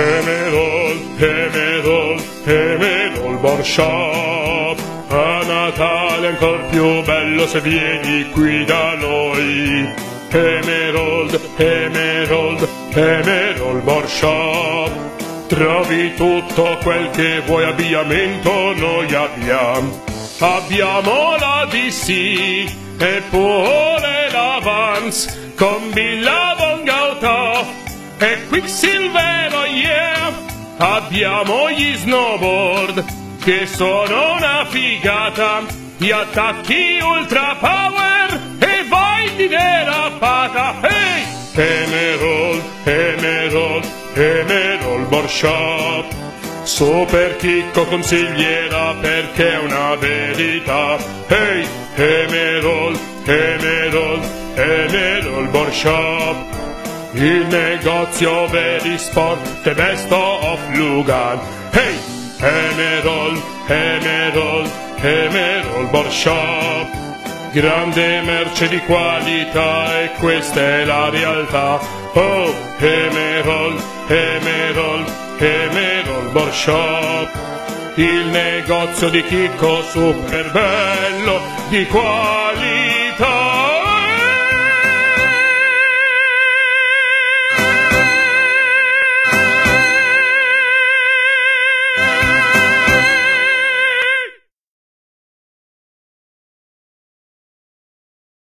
Hemerol, Hemerol, Hemerol Barshop. A Natale è ancora più bello se vieni qui da noi. Emerald, Emerald, Emerald Barshop. Trovi tutto quel che vuoi, abbigliamento noi abbiamo. Abbiamo la DC e pure l'Avance con Villa e Quicksilver, oh yeah! Abbiamo gli snowboard che sono una figata, gli attacchi ultra power e vai di derapata. Ehi! Emerald, Emerald, Emerald Barshop. Super chicco consigliera perché è una verità. Ehi! Emerald, Emerald, Emerald Barshop. Il negozio veri sport the best of Lugan. Hey! Emerald, Emerald, Emerald Barshop. Grande merce di qualità e questa è la realtà. Oh, Emerald, Emerald, Emerald Barshop. Il negozio di chicco super bello di qualità